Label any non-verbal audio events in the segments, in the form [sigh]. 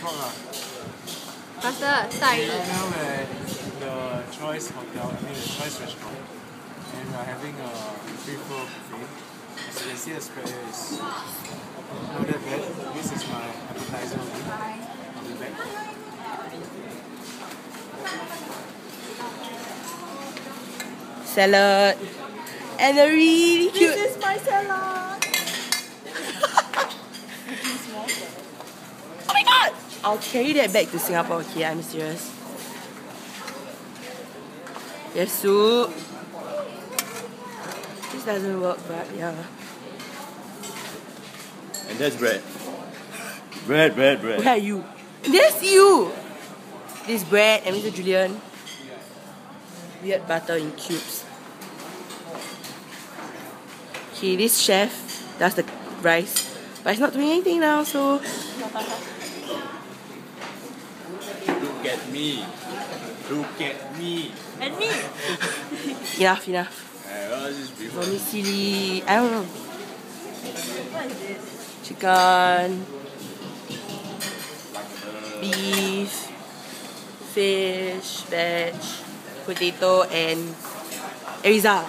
o'clock lah. Faster, start Right already. now we're at the Choice Hotel, I mean the Choice Restaurant. And we're having a free flow buffet. As you can see the spread here is not that bad. This is my appetizer only. I'll back. Salad. And a really cute. This is my salad. [laughs] Oh my god! I'll carry that back to Singapore, okay? I'm serious. Yes, soup. This doesn't work, but yeah. And that's bread. Bread, bread, bread. Where are you? There's you! This bread and Mr. Julian. Weird butter in cubes. Okay, this chef does the rice, but he's not doing anything now, so Look at me. Look at me. And me. enough, enough. Hey, what is this before? Vermicelli, I don't know. What is this? Chicken, beef, fish, veg, potato, and Eriza.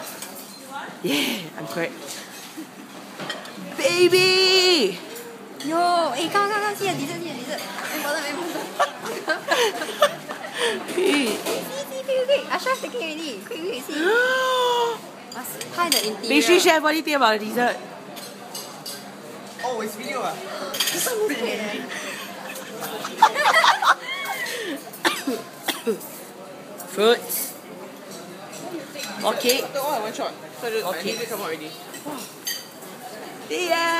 Yeah, I'm correct. Baby! Yo, eh, come, come, come, see a dessert, see a dessert. Very important, very Hey. See, see, quick, quick. Ashraf taking already. Quick, quick, see. Must hide the interior. Pastry chef, what do you think about the dessert? Oh, it's video ah! So weird, eh. Fruits. Okay. All, I one shot. So the, Okay. I need to come out already. Yeah!